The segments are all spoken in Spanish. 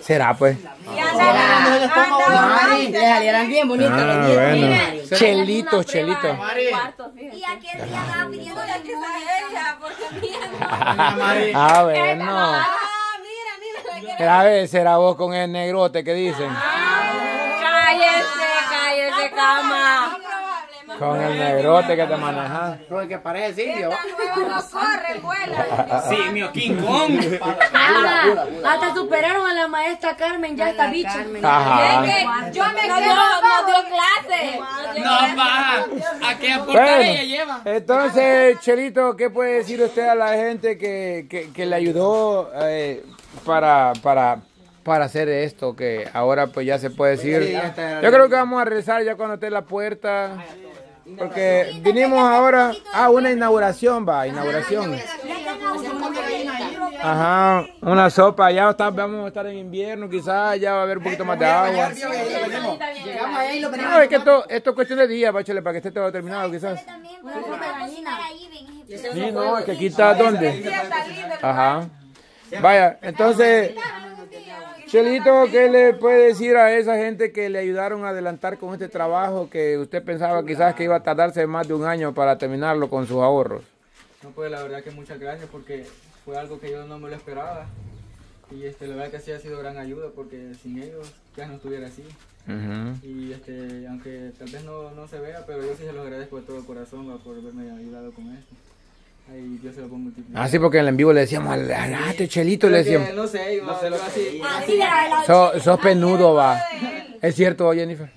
Será pues. Mari, le salieran bien bonitas Ah, los bueno. Chelito, chelito. Y aquel día andaba pidiendo la que ella, porque mira. Ah, bueno. Ah, Será, ver, será vos con el negrote que dicen. Cállese, cállese, cama. Con el negrote que te maneja. Con el que parece Silvio. No corre, vuela. Simio King Kong. Ah, hasta superaron a la maestra Carmen, ya está bicho. Ajá. Yo me quedo, no dio clase. No, va. ¿A qué aportar ella lleva? entonces, Chelito, ¿qué puede decir usted a la gente que, que, que le ayudó eh, para, para, para hacer esto? Que ahora pues ya se puede decir. Yo creo que vamos a rezar ya cuando esté la puerta. Porque vinimos ahora a una inauguración, va, inauguración. Ajá, una sopa, ya está- vamos a estar en invierno, quizás ya va a haber un poquito más de agua. No, es que esto, esto es cuestión de días, báchale, para que esté todo terminado, quizás. Sí, no, es que aquí está donde. Ajá. Vaya, entonces, Chelito, ¿qué le puede decir a esa gente que le ayudaron a adelantar con este trabajo que usted pensaba quizás que iba a tardarse más de un año para terminarlo con sus ahorros? No, pues la verdad que muchas gracias porque fue algo que yo no me lo esperaba. Y este, la verdad que sí ha sido gran ayuda porque sin ellos ya no estuviera así. Y este, aunque tal vez no, no se vea, pero yo sí se lo agradezco de todo corazón por haberme ayudado con esto. Ahí Dios se lo puede multiplicar. Ah, sí, porque en el en vivo le decíamos, alate, Chelito, le Creo que, decíamos. no sé, yo, yo así, Así So- sos penudo, va. ¿Es cierto, Jennifer?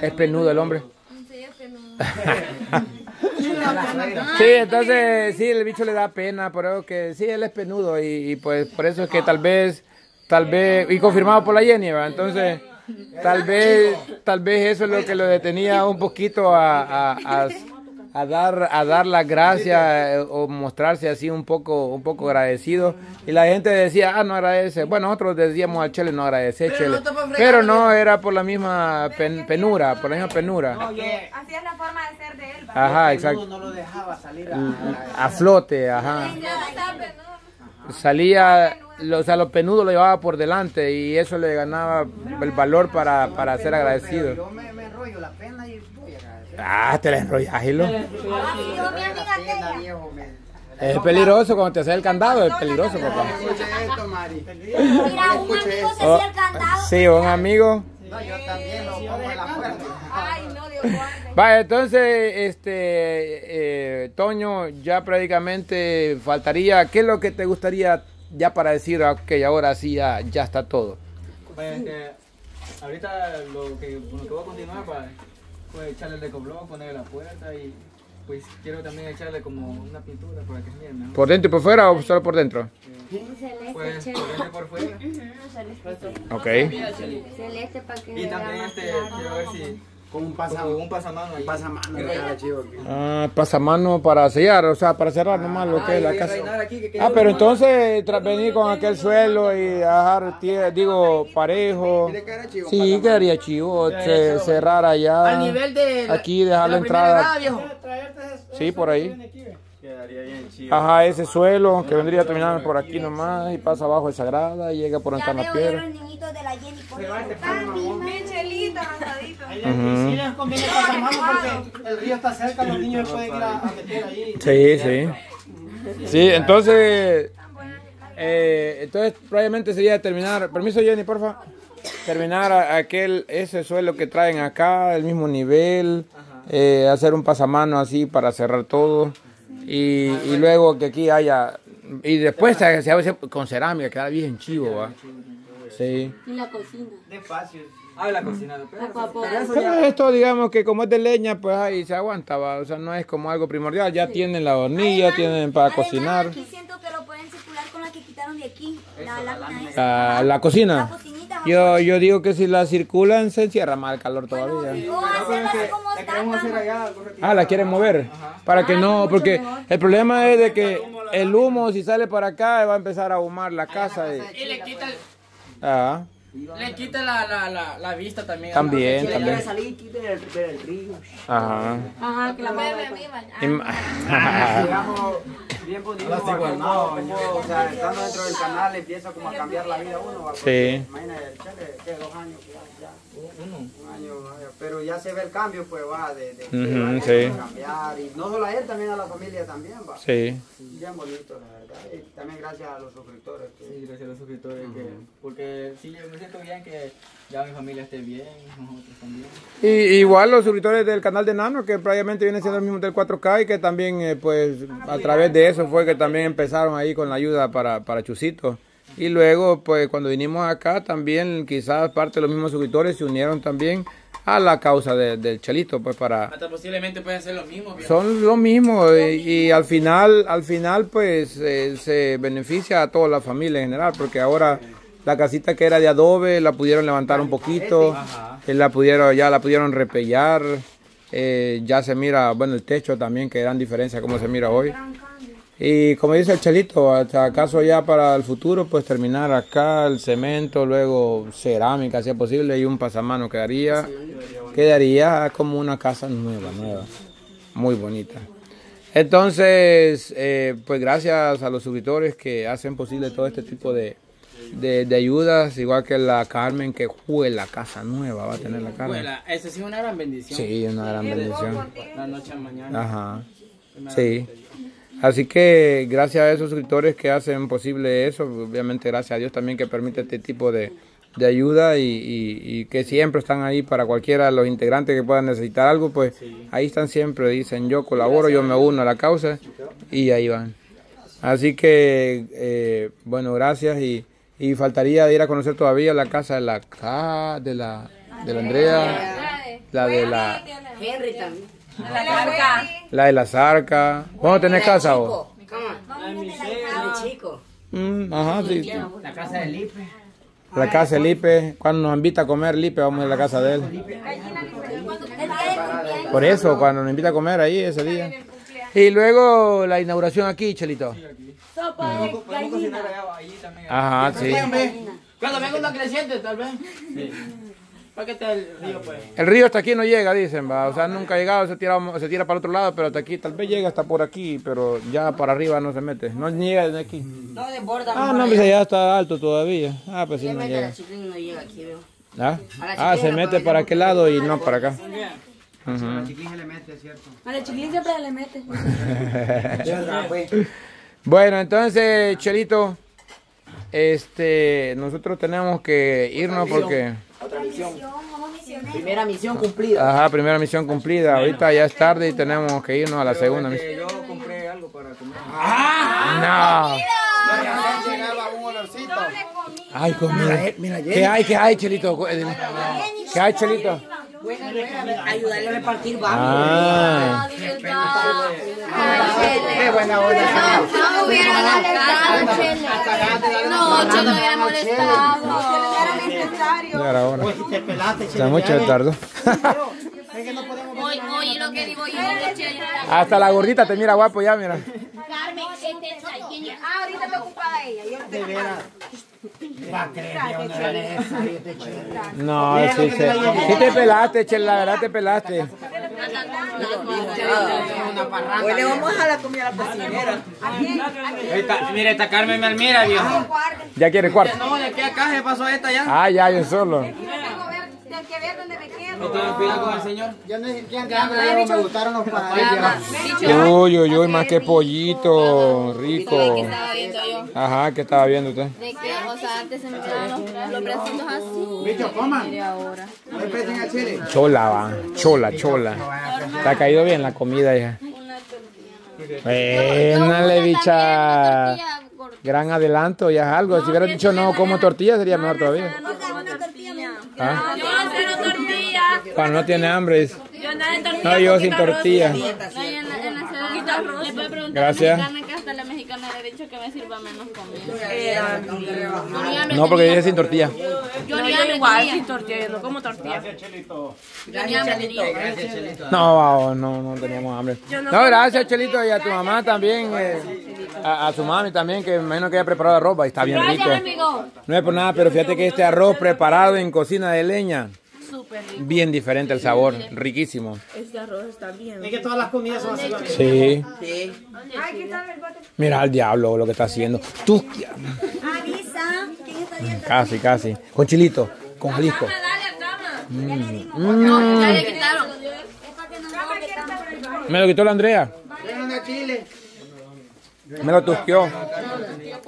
Es penudo el hombre. Sí, entonces sí, el bicho le da pena, pero que sí, él es penudo y, y, pues por eso es que tal vez, tal vez, y confirmado por la Jenny, ¿verdad? entonces tal vez, tal vez eso es lo que lo detenía un poquito a, a, a- a dar, a dar las gracias eh, o mostrarse así un poco, un poco agradecido y la gente decía, ah, no agradece, bueno, nosotros decíamos al Chele no agradece, Chele, pero no era por la misma pen- penura, por la misma penura, Así es la forma de ser de él. va. ajá, exacto. No lo dejaba salir a... a flote, ajá. Salía, o sea, los penudos lo llevaba por delante y eso le ganaba el valor para, para ser agradecido. Yo me, me enrollo la pena y voy a agradecer. Ah, te la enrollas, Hilo. Me... Es peligroso cuando te hace el candado, es peligroso, papá. Escuche esto, Mari. Mira, un amigo se Oh, hacía el candado. sí, un amigo. No, yo también lo pongo en la puerta. Ay, no, Dios. Vaya, entonces, este, eh, Toño, ya prácticamente faltaría, ¿qué es lo que te gustaría ya para decir, ok, ahora sí, ya, ya está todo? Vaya, que ahorita lo que, lo que voy a continuar para pues, echarle el decoblón, ponerle la puerta y pues quiero también echarle como una pintura para que se mire mejor. ¿Por dentro y por fuera o solo por dentro? Pues por dentro y por fuera. Ok. Celeste para que Y también este, quiero ver si Con un como pasamano. un pasamano ahí. pasamano. Ah, pasamano para sellar, o sea, para cerrar nomás lo que es la casa. aquí, que Ah, pero entonces tras venir con aquel suelo y dejar, tie- digo, parejo. Chivo, Sí, pasamano. quedaría chivo, ce- cerrar allá. Al nivel de la- Aquí dejar la entrada. grada, viejo. Sí, por ahí. Ajá, ese suelo que vendría terminando por aquí nomás y pasa abajo esa grada y llega por entrar la piedra. los niñitos de la Jenny avanzadito. Ujú. Sí les conviene pasar mano porque el río está cerca, los niños pueden ir a, a meter ahí. Sí, sí. Sí, entonces, eh, entonces probablemente sería terminar, permiso Jenny, porfa, terminar aquel, ese suelo que traen acá, el mismo nivel, eh, hacer un pasamano así para cerrar todo y, y luego que aquí haya, y después se, hace con cerámica, queda bien chivo, va. Sí. Y la cocina. Despacio. Ah, la cocina. Pero, esto, digamos que como es de leña, pues ahí se aguanta, va. O sea, no es como algo primordial. Ya tienen la hornilla, tienen para cocinar. Aquí siento que lo pueden circular con la que quitaron de aquí. La lámina esa. La, la La cocina. Yo, yo digo que si la circulan se encierra más el calor todavía. O hacerlo así como. Ah, la quieren mover. Para que no, porque el problema es de que el humo si sale para acá va a empezar a ahumar la casa. y- Y le quita, el- Ah, le quita la, la, la, la vista también. también, Si le también. quiere salir, quiten el, río. Ajá. Ajá, que la mamá. Im- Digamos, bien bonito. como, como, o sea, estando dentro del canal empieza como a cambiar la vida uno. ¿va? Sí. Imagínate, el chale, ¿qué? Dos años, ya, ya. Uno. Un año, vaya, pero ya se ve el cambio, pues va, de, de, Ujú, de sí. cambiar. Y no solo a él, también a la familia también, va. Sí. Bien bonito, la verdad. Y también gracias a los suscriptores. Que, Sí, gracias a los suscriptores. que, porque sí, yo me siento bien que ya mi familia esté bien, nosotros también. Y, igual los suscriptores del canal de Nano, que prácticamente viene siendo el mismo del 4K y que también, eh, pues, a través de eso fue que también empezaron ahí con la ayuda para, para Chusito. Y luego, pues, cuando vinimos acá, también quizás parte de los mismos suscriptores se unieron también a la causa de- del Chelito, pues, para... Hasta posiblemente pueden ser los mismos. viejo. Son lo mismo y, y al final, al final, pues, eh, se beneficia a toda la familia en general, porque ahora la casita que era de adobe la pudieron levantar un poquito, eh, la pudieron, ya la pudieron repellar, eh, ya se mira, bueno, el techo también, que gran diferencia como se mira hoy. Y como dice el Chelito, hasta acaso ya para el futuro, pues terminar acá el cemento, luego cerámica, si es posible, y un pasamano quedaría, quedaría como una casa nueva, nueva, muy bonita. Entonces, eh, pues gracias a los suscriptores que hacen posible todo este tipo de, de, de ayudas, igual que la Carmen, que fue la casa nueva, va a tener la Carmen. Eso sí es una gran bendición. Sí, una gran bendición. La noche a mañana. Ajá. Sí. Así que gracias a esos suscriptores que hacen posible eso, obviamente gracias a Dios también que permite este tipo de, de ayuda y, y- y que siempre están ahí para cualquiera de los integrantes que puedan necesitar algo, pues ahí están siempre, dicen yo colaboro, yo me uno a la causa y ahí van. Así que, eh, bueno, gracias y, y faltaría ir a conocer todavía la casa de la Ca- de la, de la Andrea, la de la, Henry también. La de la Zarca. ¿Cómo tenés casa vos? Chico. Mm, ajá, sí. La casa de Lipe. La casa de Lipe. Cuando nos invita a comer Lipe, vamos a ir a la casa de él. Por eso, cuando nos invita a comer ahí ese día. Y luego la inauguración aquí, Chelito. Sopa de gallina. Ajá, sí. Cuando venga una creciente, tal vez. ¿Para qué está el río, pues? El río hasta aquí no llega, dicen, va. O sea, nunca ha llegado, se tira, se tira para el otro lado, pero hasta aquí, tal vez llega hasta por aquí, pero ya para arriba no se mete. No llega desde aquí. No desborda. Ah, no, pues allá está alto todavía. Ah, pues sí, no llega. la chiquilina no llega aquí, veo. ¿Ah? Ah, se mete para aquel lado y no para acá. La chiquilla se le mete, ¿cierto? A la chiquilina siempre le mete. Bueno, entonces, Chelito, este, nosotros tenemos que irnos porque, Primera misión cumplida. ajá, primera misión cumplida. Ahorita ya es tarde y tenemos que irnos a la segunda misión. Eh, yo compré algo para comer. No. Llegaba un olorcito. Ay, comida. ¿Qué hay? ¿Qué hay, Chelito? ¿Qué hay, Chelito? Ayudarle a repartir vamos. Ah, Qué buena onda. No me hubiera molestado, Chele. No, Chele me hubiera molestado. Hora. Te pelaste, Está mucho ver. Oye, oye, lo que digo yo. Hasta la gordita te mira guapo ya, mira. Carmen, este es alguien. Ah, ahorita está ocupada ella. Yo De veras. Este. No, sí, sí. Sí te pelaste, Chel, la verdad te pelaste. Hoy le vamos a la comida a la cocinera. Mira, esta Carmen me admira, viejo. ¿Ya quiere cuarto? No, de aquí a acá se pasó esta ya. Ah, ya, yo solo. No tengo cuidado con el señor. Yo no hambre, luego me gustaron los pajarillos. Uy, uy, uy, más que pollito, rico. Estaba viendo yo. Ajá, ¿qué estaba viendo usted? De que, o sea, antes se me quedaban los, los bracitos así. Bicho, coman. No le al chile. Chola, va. Chola, chola. ¿Te ha caído bien la comida, hija? Buena, bicha. Gran adelanto, ya es algo. Si hubiera dicho no como tortilla, sería mejor todavía. ¿Ah? Cuando no tiene hambre. dice. Yo nada de tortilla. No, yo sin tortilla. Gracias. No, porque dije sin tortilla. Yo ni hambre tenía. tortilla, no como tortilla. Yo ni hambre tenía. No, no, no teníamos hambre. No, gracias, Chelito, y a tu mamá también. eh, a, a su mami también, que me imagino que haya preparado arroz, y está bien rico. Gracias. No es por nada, pero fíjate que este arroz preparado en cocina de leña, súper rico. Bien diferente el sabor, riquísimo. Este arroz está bien. Es que todas las comidas son así. Sí. Sí. Mira al diablo lo que está haciendo. Tú, Avisa. ¿Quién está dieta? casi, casi. Con chilito, con Jalisco. Dale cama. No, ya le quitaron. Tanto. Me lo quitó la Andrea. Me lo tusqueó.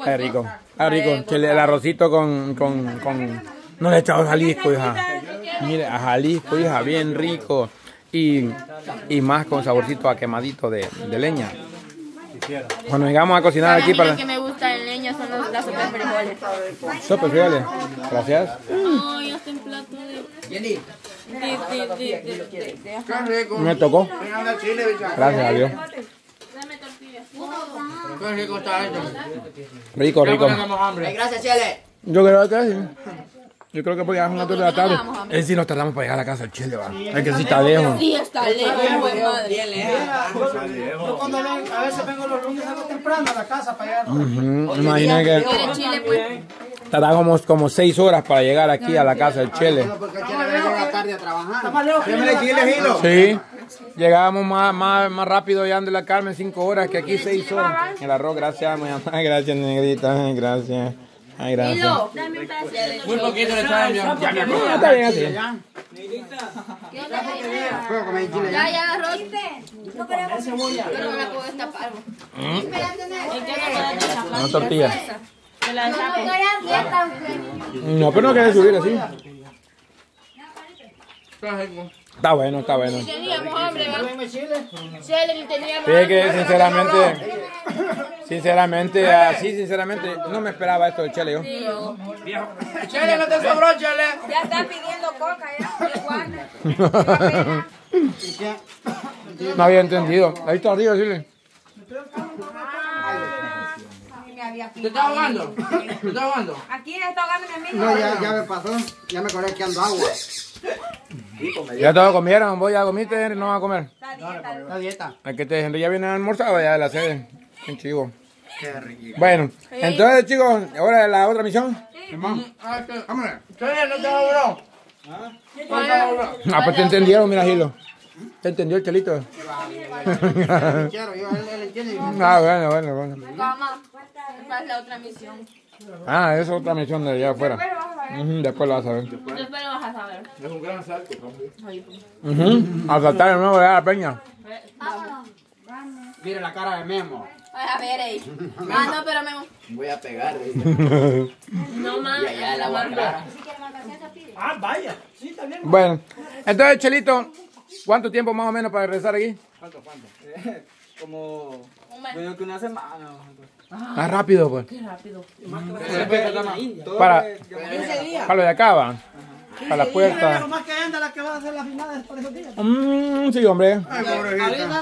Es rico. Es rico. Chile, el arrocito con, con, con... No le he echado Jalisco, hija. Mire, a Jalisco, hija, bien rico. Y, y más con saborcito a quemadito de, de leña. Cuando llegamos a cocinar aquí Aquí para... lo que me gusta en leña son los, las sopas frijoles. Sopa, fíjale. Gracias. Ay, hasta en plato de... Rico. Me tocó. Gracias a Dios. Rico. Rico, rico. Hambre. Gracias, Chele. Yo creo que sí. Yo creo que podíamos una torta de la tarde. Es si nos tardamos para llegar a la casa del Chile, va. Es que sí está lejos. Sí, está lejos, buen madre. Lejos. Yo cuando ven, a veces vengo los lunes algo temprano a la casa para llegar. Imagina que ¿Quiere chile, pues? tardábamos como seis horas para llegar aquí a la casa del Chile. Porque Chele viene en la tarde a trabajar. Está más lejos que Sí. Llegábamos más, más, más rápido ya de la Carmen, cinco horas, que aquí seis horas. El arroz, gracias, mi mamá. Gracias, negrita. Gracias. Ay, gracias. Dame un pedazo de Muy poquito le echaron ya. Ya. Está bien así. Puedo comer chile Ya, ya. ya, arroz. No queremos Pero no la puedo destapar. ¿En qué no Una tortilla. La dieta. No, pero no quieres subir así. Qué rico. Está bueno, está bueno. Teníamos hambre, Fíjate que hambre. sinceramente, sinceramente, así sinceramente, no me esperaba esto del Chile yo. Chele, no te sobró, Chele. Ya está pidiendo coca ya. No había entendido. Ahí está arriba, Chile. ¿Te estás ahogando? ¿Te estás ahogando? Aquí está ahogando mi amigo. No, ya, ya me pasó. Ya me acordé que ando agua. Ya todos comieron, vos ya comiste, no vas a comer. La dieta. Es que te ya viene almorzado ya de la sede. Qué chivo. Bueno, entonces chicos, ahora la otra misión. Chele, no te sobró. Ah, pues te entendieron, mira, Gilo. Te entendió el chelito. Ah, bueno, bueno, bueno. Cama. Esa es la otra misión. Ah, esa es otra misión de allá afuera. Después lo vas a ver. Después lo vas a saber. Ujú, A saltar de nuevo de la peña. Mira la cara de Memo. A ver, ey. Ah, no, pero me... Voy a pegar. No, mames. El. Ah, vaya. Sí, está bien. Bueno, entonces, Chelito, ¿cuánto tiempo más o menos para regresar aquí? ¿Cuánto, cuánto? Como... Bueno, que una semana. Más rápido, pues. Todo Para, que- para lo de acá, va. Para la puerta. más que anda la que va a hacer las finales por esos días. Mm, sí, hombre.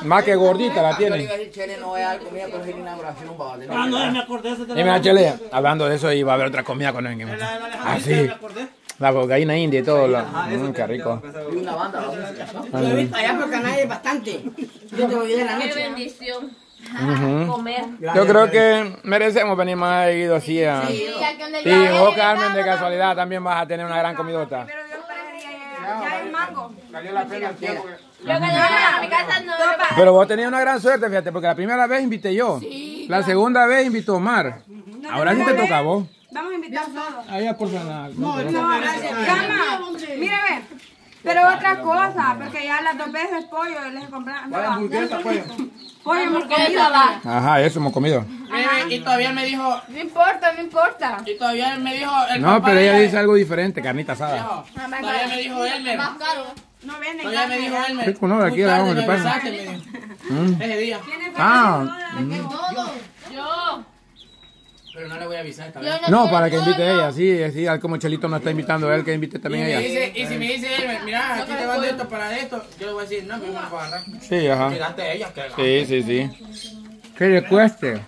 Más que gordita la tiene. a voy a. Ah, me Chele, hablando de eso, iba a haber otra comida con él. Ah, sí. Me acordé. La cocaína india y todo. Lo, mm, qué rico. Y una banda. Mm, Allá por Canal es bastante. Yo te lo dije en la Qué noche. bendición. Comer. Yo creo que merecemos venir más seguido así. a- Sí, donde Y vos, Carmen, de casualidad también vas a tener una gran comidota. Pero Dios parece ya, ya es mango. Valió la pena el tiempo. que- Yo cuando vaya a mi casa no... Pero vos tenías una gran suerte, fíjate, porque la primera vez invité yo. La segunda vez invitó Omar. Ahora sí te toca a vos. Vamos a invitar todos. Ahí es por cenar. No, gracias. Cama. Mire, ve. Pero otra cosa, porque ya las dos veces pollo les compramos. Vaya hamburguesa, pollo. Pollo hemos ¿Qué comido. va? Ajá, eso hemos comido. Y todavía él me dijo, No importa, no importa. y todavía él me dijo, el No, pero ella dice algo diferente, carnita asada. Todavía me dijo Elmer. Más caro. No venden Todavía me dijo ¿no? Aquí a me ¿qué pasa? avisaste, me dijo. Mm. Ese día. Ah, Yo. Pero no le voy a avisar esta Yo vez. no, quiero para que invite pollo. ella, sí, sí, al como Chelito no está invitando a él, que invite Y, también me ella. dice, y si me dice Elmer, mira, aquí te van de esto para esto, yo le voy a decir, no, me voy a agarrar. Sí, ajá. Llegaste a ella, que Sí, sí, sí. Que le cueste.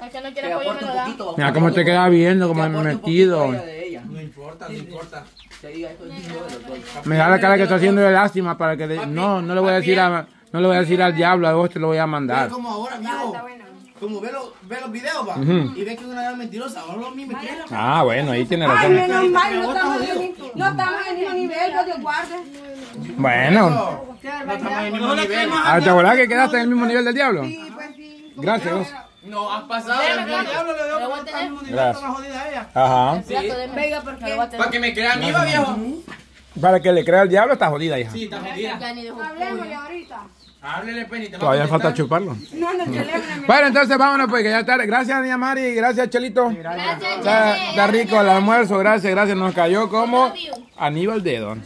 El que no quiere pollo me lo da. Mira cómo te queda viendo, como metido. No importa, no importa. Me da la cara que está haciendo de lástima para que... de- No, no le voy a decir a... No le voy a decir al diablo, a vos te lo voy a mandar. Como ahora. Como ve, los- ve los videos, va, Ujú. y ve que es una gran mentirosa, ahora lo mismo quiere. Ah, bueno, ahí tiene Ay, razón. menos mal, no estamos en el mismo- no estamos en el mismo nivel, Dios Dios guarde. Bueno, No estamos en el mismo nivel. ah, ¿te acordás que quedaste en el mismo nivel del diablo? Sí, pues sí. Gracias. vos. No, has pasado. El diablo le dio por estar en el mismo nivel, toda jodida a ella. Ajá. Venga, ¿por qué? Para que me crean viva, viejo. Para que le crea al diablo está jodida, hija. Sí, está jodida. Hablemosle ahorita. Háblele, Penny. te va a Todavía falta chuparlo. No, no. Bueno, entonces vámonos, pues que ya está. Gracias, niña Mari. Gracias, Chelito. Está, está rico el almuerzo. Gracias, gracias. Nos cayó como Aníbal Dedo.